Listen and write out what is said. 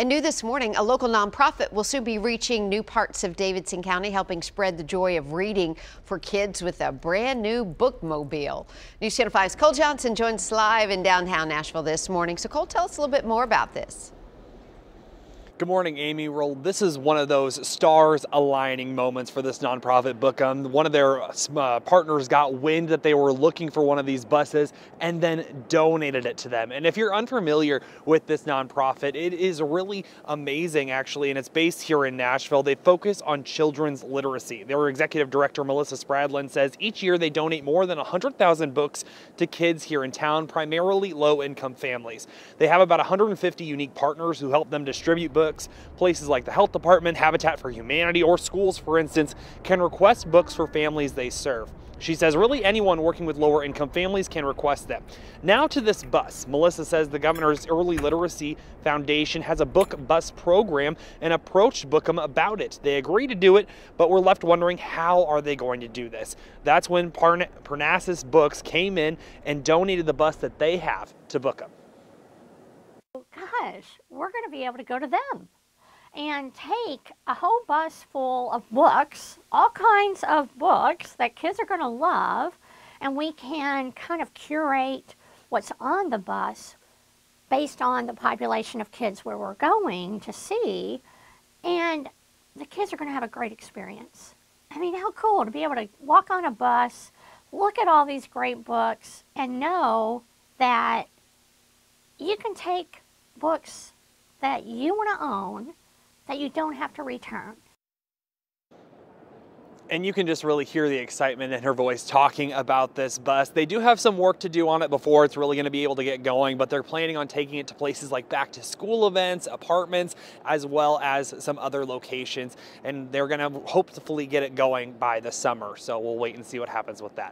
And new this morning, a local nonprofit will soon be reaching new parts of Davidson County, helping spread the joy of reading for kids with a brand new bookmobile. News Channel 5's Cole Johnson joins live in downtown Nashville this morning. So Cole, tell us a little bit more about this. Good morning, Amy. Well, this is one of those stars aligning moments for this nonprofit Book'em. One of their uh, partners got wind that they were looking for one of these buses and then donated it to them. And if you're unfamiliar with this nonprofit, it is really amazing, actually, and it's based here in Nashville. They focus on children's literacy. Their executive director, Melissa Spradlin, says each year they donate more than 100,000 books to kids here in town, primarily low-income families. They have about 150 unique partners who help them distribute books books. Places like the Health Department, Habitat for Humanity, or schools, for instance, can request books for families they serve. She says really anyone working with lower income families can request them. Now to this bus. Melissa says the governor's Early Literacy Foundation has a book bus program and approached Book'em about it. They agreed to do it, but we're left wondering how are they going to do this? That's when Parn Parnassus Books came in and donated the bus that they have to Book'em we're going to be able to go to them and take a whole bus full of books, all kinds of books that kids are going to love, and we can kind of curate what's on the bus based on the population of kids where we're going to see, and the kids are going to have a great experience. I mean, how cool to be able to walk on a bus, look at all these great books, and know that you can take books that you want to own that you don't have to return. And you can just really hear the excitement in her voice talking about this bus. They do have some work to do on it before it's really going to be able to get going, but they're planning on taking it to places like back to school events, apartments, as well as some other locations. And they're going to hopefully get it going by the summer. So we'll wait and see what happens with that.